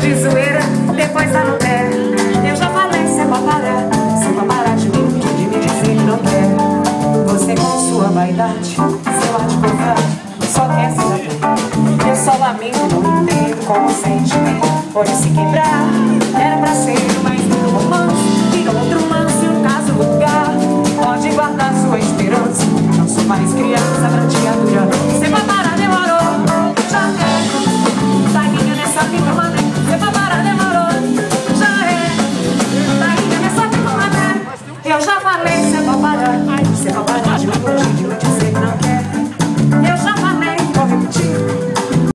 de zoeira, depois tá no. Eu já falei, cê pode parar, cê pode parar de mim, de me dizer que não quer. Você com sua vaidade, seu ar de só quer se bater. Eu só lamento, não entendo como sente. Pode se quebrar, era pra ser mais um romance, virou outro lance, um caso vulgar. Pode guardar sua esperança, não sou mais criança. Dios afame.